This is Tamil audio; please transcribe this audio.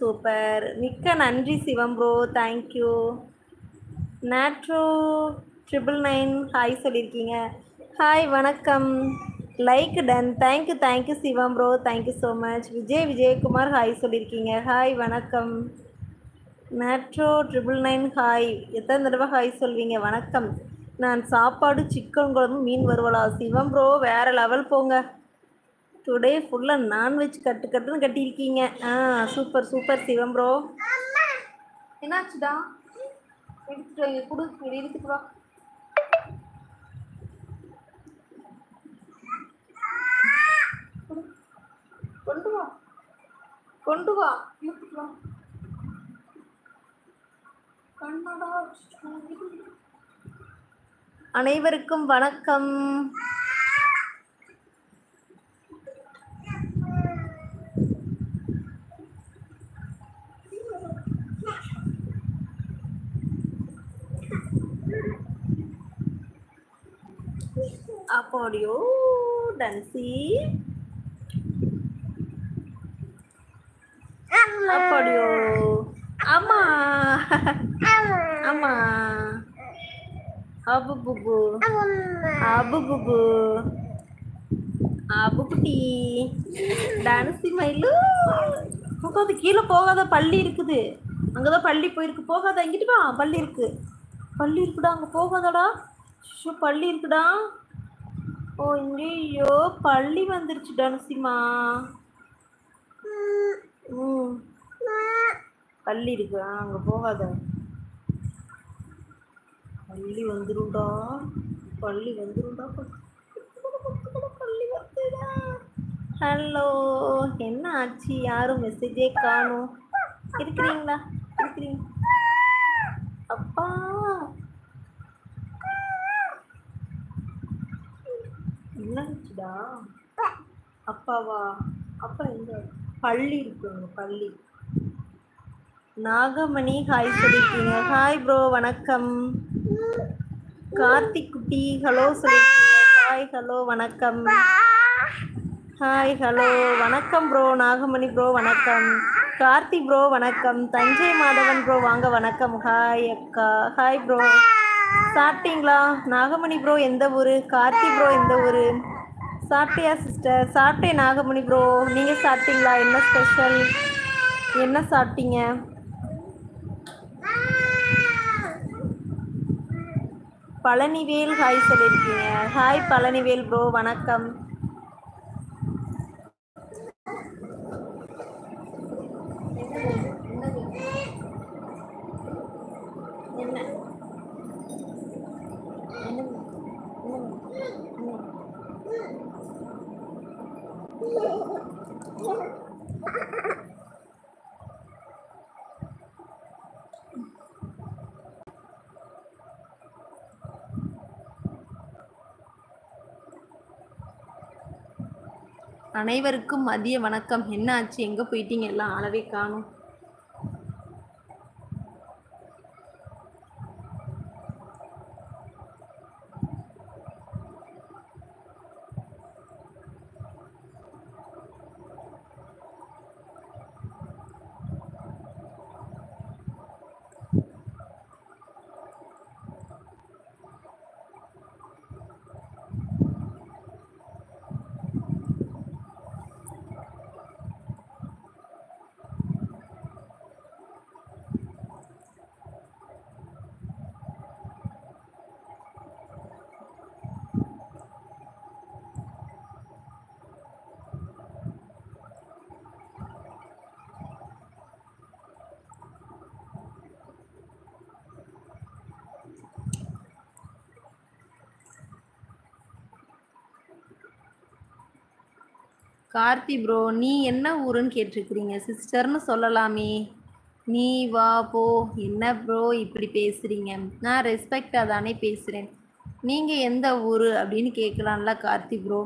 சூப்பர். மிக்க நன்றி சிவம் ப்ரோ தேங்க்யூ நேட்ரோ ட்ரிபிள் நைன் ஹாய் சொல்லியிருக்கீங்க ஹாய் வணக்கம். Like done thank you thank you Sivam bro thank you so much Vijay Vijayakumar hi சொல்லியிருக்கீங்க ஹாய் வணக்கம். நேட்ரோ ட்ரிபிள் நைன் ஹாய் எத்தனை தடவை ஹாய் சொல்வீங்க? வணக்கம். நான் சாப்பாடு சிக்கன் குழம்பு மீன் வருவலா சிவம் ப்ரோ வேறு லெவல் போங்க. டுடே ஃபுல்லாக நான்வெஜ் கட்டு கட்டுன்னு கட்டியிருக்கீங்க. ஆ சூப்பர் சூப்பர் சிவம் ப்ரோ என்னாச்சுடா? எடுத்துட்டு வாங்க கொடு இங்க எடுத்துட்டு வா. கொண்டு வா. கொண்டு வா இழுத்துட்டு வா. கண்ணடா அனைவருக்கும் வணக்கம். அப்படியோ டன்சி அப்படியோ அம்மா அம்மா அபு புபு அபு புபு அபு குட்டி டான்சி மயிலு போகாத கீழே போகாத பள்ளி இருக்குது. அங்கதான் பள்ளி போயிருக்கு. போகாத இங்கிட்டு வா பள்ளி இருக்கு. பள்ளி இருக்குடா அங்கே போகாதடா. ஷோ பள்ளி இருக்குடா. ஓ இங்கேயோ பள்ளி வந்துருச்சு டனுசிமா ம். பள்ளி இருக்கு. அங்கே போகாத. பள்ளி வந்துரும்டா. பள்ளி வந்துரும்டா. பள்ளி வந்துடா ஹலோ என்ன ஆச்சு? யாரும் மெசேஜே காணும். இருக்கிறீங்களா? இருக்கிறீங்க. என்ன அப்பாவா? அப்பா எங்க? பள்ளி இருக்குங்க பள்ளி. நாகமணி ஹாய் சொல்லியிருக்கீங்க ஹாய் ப்ரோ வணக்கம். கார்த்திக் குட்டி ஹலோ சொல்லியிருக்கீங்க ஹாய் ஹலோ வணக்கம். ஹாய் ஹலோ வணக்கம் ப்ரோ நாகமணி ப்ரோ வணக்கம். கார்த்தி ப்ரோ வணக்கம். தஞ்சை மாதவன் ப்ரோ வாங்க வணக்கம். ஹாய் அக்கா. ஹாய் ப்ரோ சாப்பிட்டீங்களா? நாகமணி ப்ரோ எந்த ஊர்? கார்த்தி ப்ரோ எந்த ஊர்? சாப்பிட்டியா சிஸ்டர் சாப்பிட்டேன் நாகமணி ப்ரோ நீங்கள் சாப்பிட்டீங்களா? என்ன ஸ்பெஷல் என்ன சாப்பிட்டீங்க? பழனிவேல் ஹாய் சொல்லியிருக்கீங்க. ஹாய் பழனிவேல் ப்ரோ வணக்கம். என்ன? அனைவருக்கும் மதிய வணக்கம். என்ன ஆச்சு எங்கே போயிட்டீங்க? எல்லாம் அளவே காணும். கார்த்தி ப்ரோ நீ என்ன ஊருன்னு கேட்டிருக்கிறீங்க? சிஸ்டர்னு சொல்லலாமே. நீ வா போ. என்ன ப்ரோ இப்படி பேசுகிறீங்க நான் ரெஸ்பெக்டாக தானே பேசுகிறேன் நீங்கள் எந்த ஊர் அப்படின்னு கேட்கலாம்ல கார்த்தி ப்ரோ